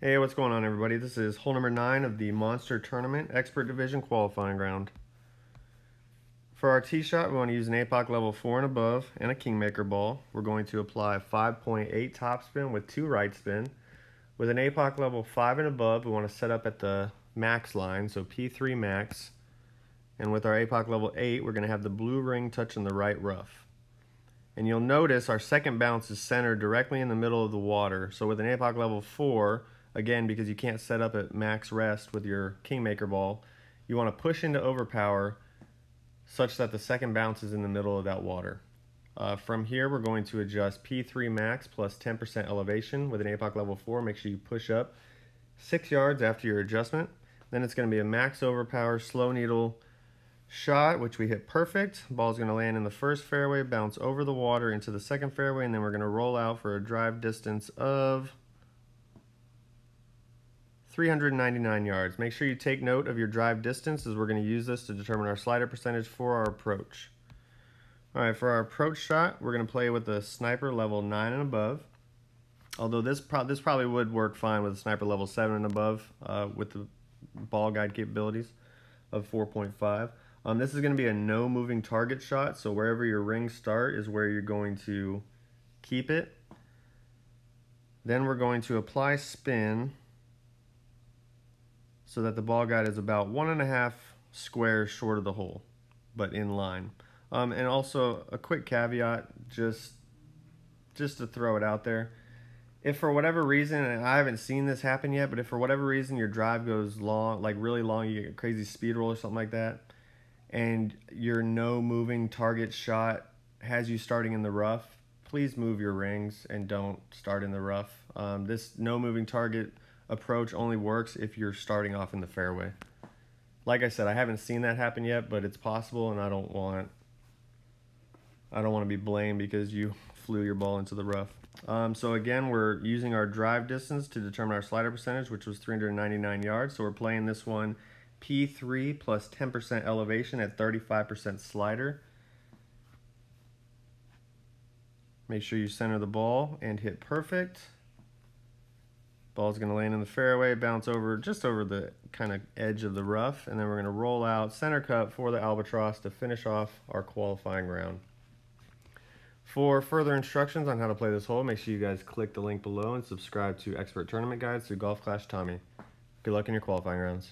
Hey, what's going on, everybody? This is hole number nine of the Monster Tournament Expert Division qualifying round. For our tee shot, we want to use an APOC level 4 and above and a Kingmaker ball. We're going to apply 5.8 topspin with 2 right spin. With an APOC level 5 and above, we want to set up at the max line, so P3 max. And with our APOC level 8, we're going to have the blue ring touching the right rough. And you'll notice our second bounce is centered directly in the middle of the water. So with an APOC level 4, again, because you can't set up at max rest with your Kingmaker ball, you want to push into overpower such that the second bounce is in the middle of that water. Uh, from here, we're going to adjust P3 max plus 10% elevation with an APOC level 4. Make sure you push up 6 yards after your adjustment. Then it's going to be a max overpower slow needle shot, which we hit perfect. Ball's going to land in the first fairway, bounce over the water into the second fairway, and then we're going to roll out for a drive distance of 399 yards. Make sure you take note of your drive distance as we're going to use this to determine our slider percentage for our approach. All right, for our approach shot, we're going to play with the sniper level 9 and above. Although this, pro this probably would work fine with a sniper level 7 and above uh, with the ball guide capabilities of 4.5. Um, this is going to be a no moving target shot, so wherever your rings start is where you're going to keep it. Then we're going to apply spin so that the ball guide is about one and a half squares short of the hole, but in line. Um, and also a quick caveat, just just to throw it out there. If for whatever reason, and I haven't seen this happen yet, but if for whatever reason your drive goes long, like really long, you get a crazy speed roll or something like that, and your no moving target shot has you starting in the rough, please move your rings and don't start in the rough. Um, this no moving target approach only works if you're starting off in the fairway. Like I said, I haven't seen that happen yet, but it's possible, and I don't want I don't want to be blamed because you flew your ball into the rough. Um, so again, we're using our drive distance to determine our slider percentage, which was 399 yards. So we're playing this one P3 plus 10% elevation at 35% slider. Make sure you center the ball and hit perfect. Ball's going to land in the fairway, bounce over just over the kind of edge of the rough, and then we're going to roll out center cut for the albatross to finish off our qualifying round. For further instructions on how to play this hole, make sure you guys click the link below and subscribe to Expert Tournament Guides through Golf Clash Tommy. Good luck in your qualifying rounds.